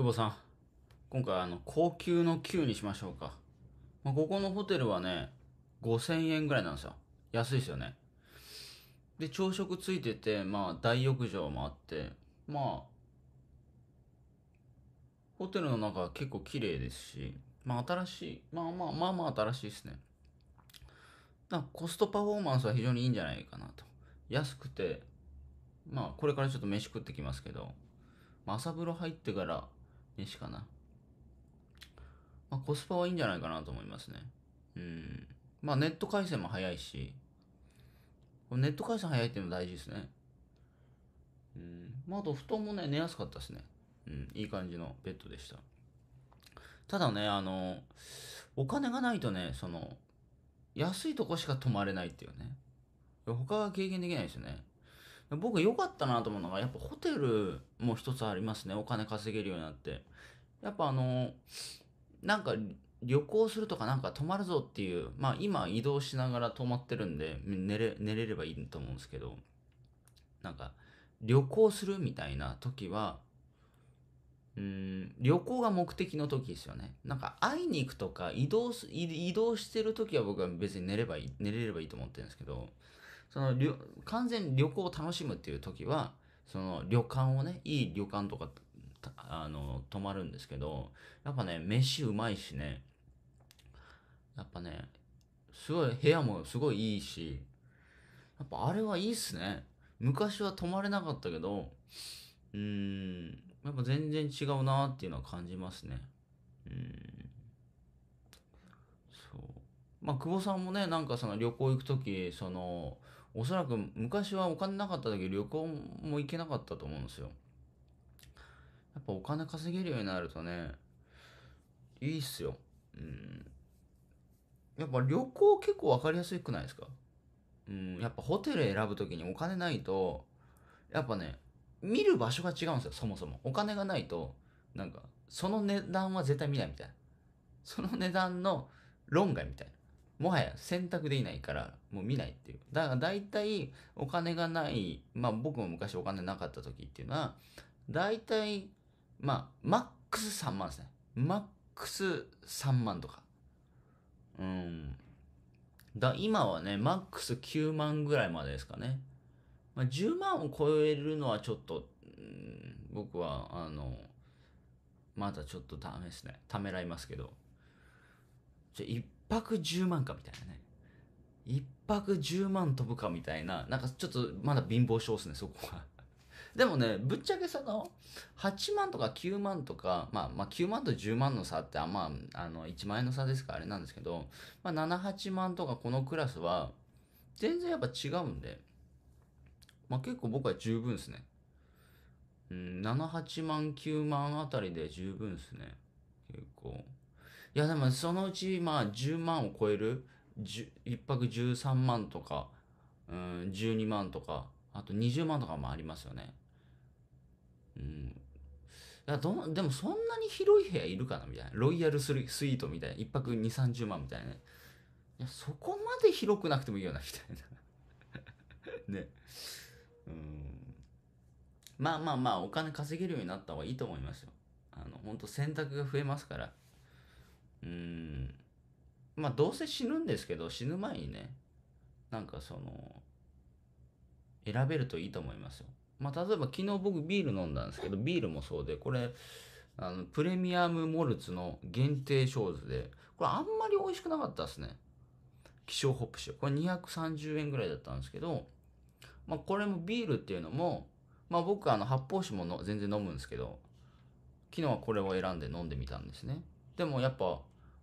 久保さん、今回あの、高級の級にしましょうか。まあ、ここのホテルはね、5000円ぐらいなんですよ。安いですよね。で、朝食ついてて、まあ、大浴場もあって、まあ、ホテルの中は結構綺麗ですし、まあ、新しい、まあまあまあまあ新しいですね。だからコストパフォーマンスは非常にいいんじゃないかなと。安くて、まあ、これからちょっと飯食ってきますけど、まあ、朝風呂入ってから飯かな。まあ、コスパはいいんじゃないかなと思いますね。うん。まあ、ネット回線も早いし、ネット回線早いっていうのも大事ですね。うん。まあ、あと布団もね、寝やすかったですね。うん。いい感じのベッドでした。ただね、あの、お金がないとね、その、安いとこしか泊まれないっていうね。他は経験できないですよね。僕良かったなと思うのが、やっぱホテルも一つありますね。お金稼げるようになって。やっぱあの、なんか旅行するとかなんか泊まるぞっていう、まあ今移動しながら泊まってるんで寝れ、寝れればいいと思うんですけど、なんか旅行するみたいな時は、うん、旅行が目的の時ですよね。なんか会いに行くとか移動す、移動してる時は僕は別に寝ればいい、寝れればいいと思ってるんですけど、その旅完全に旅行を楽しむっていう時はその旅館をねいい旅館とかあの泊まるんですけどやっぱね飯うまいしねやっぱねすごい部屋もすごいいいしやっぱあれはいいっすね。昔は泊まれなかったけどうーんやっぱ全然違うなっていうのは感じますね。うんそう。まあ久保さんもねなんかその旅行行く時そのおそらく昔はお金なかった時旅行も行けなかったと思うんですよ。やっぱお金稼げるようになるとね、いいっすよ。うん。やっぱ旅行結構わかりやすくないですか？うん。やっぱホテル選ぶ時にお金ないと、やっぱね、見る場所が違うんですよ、そもそも。お金がないと、なんか、その値段は絶対見ないみたいな。その値段の論外みたいな。もはや選択でいないからもう見ないっていう。だから大体お金がない、まあ僕も昔お金なかった時っていうのは、大体、まあマックス3万ですね。マックス3万とか。うん。だ今はね、マックス9万ぐらいまでですかね。まあ、10万を超えるのはちょっと、うん僕は、あの、まだちょっとダメですね。ためらいますけど。じゃ泊10万かみたいなね。一泊10万飛ぶかみたいな、なんかちょっとまだ貧乏症ですね、そこは。でもね、ぶっちゃけその、8万とか9万とか、まあ、まあ9万と10万の差って、あまあ、の、1万円の差ですからあれなんですけど、まあ7、8万とかこのクラスは、全然やっぱ違うんで、まあ結構僕は十分ですね。うん、7、8万、9万あたりで十分ですね。いやでもそのうちまあ10万を超える？1泊13万とか、うん、12万とかあと20万とかもありますよね。うん、いやどでもそんなに広い部屋いるかなみたいな。ロイヤルススイートみたいな。1泊2 3 0万みたいなね。いやそこまで広くなくてもいいよなみたいな。ね。うん。まあまあまあお金稼げるようになった方がいいと思いますよ。あの本当選択が増えますから。うん。まあどうせ死ぬんですけど死ぬ前にねなんかその選べるといいと思いますよ。まあ例えば昨日僕ビール飲んだんですけどビールもそうでこれあのプレミアムモルツの限定ショーズでこれあんまり美味しくなかったですね。希少ホップ酒。これ230円ぐらいだったんですけどまあこれもビールっていうのもまあ僕あの発泡酒もの全然飲むんですけど昨日はこれを選んで飲んでみたんですね。でもやっぱ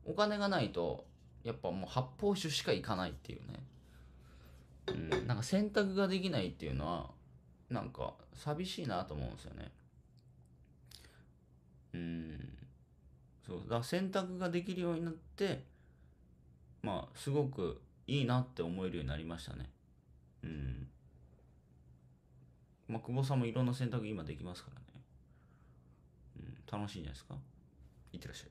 お金がないとやっぱもう発泡酒しか行かないっていうね。うんなんか選択ができないっていうのはなんか寂しいなと思うんですよね。うん。そうだから選択ができるようになってまあすごくいいなって思えるようになりましたね。うん。まあ久保さんもいろんな選択今できますからね、うん、楽しいんじゃないですか？いってらっしゃい。